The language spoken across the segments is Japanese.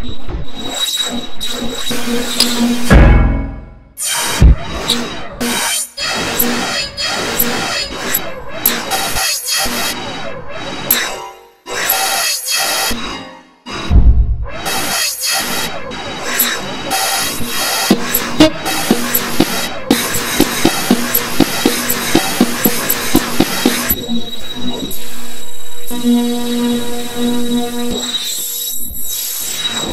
Thank you.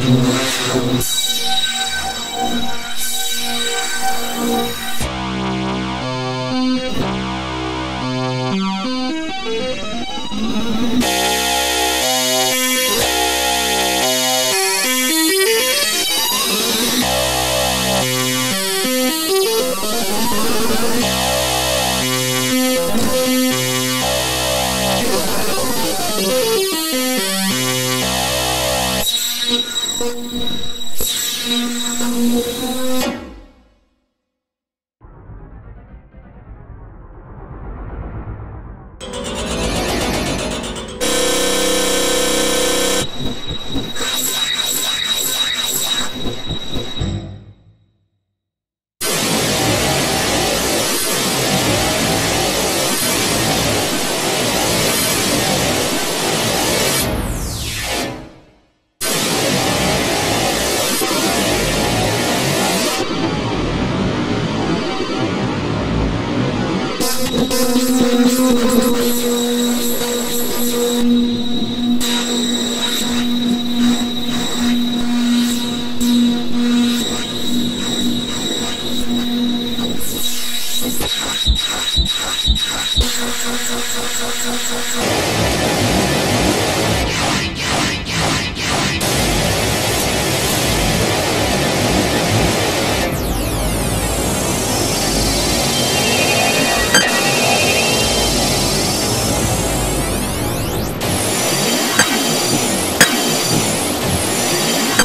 Thank you.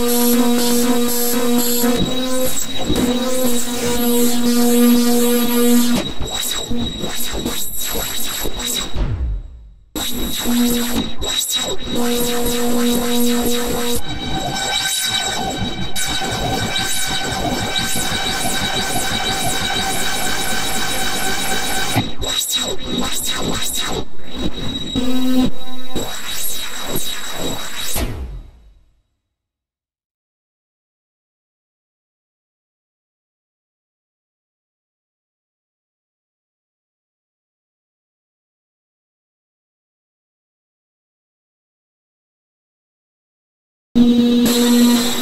Ooh.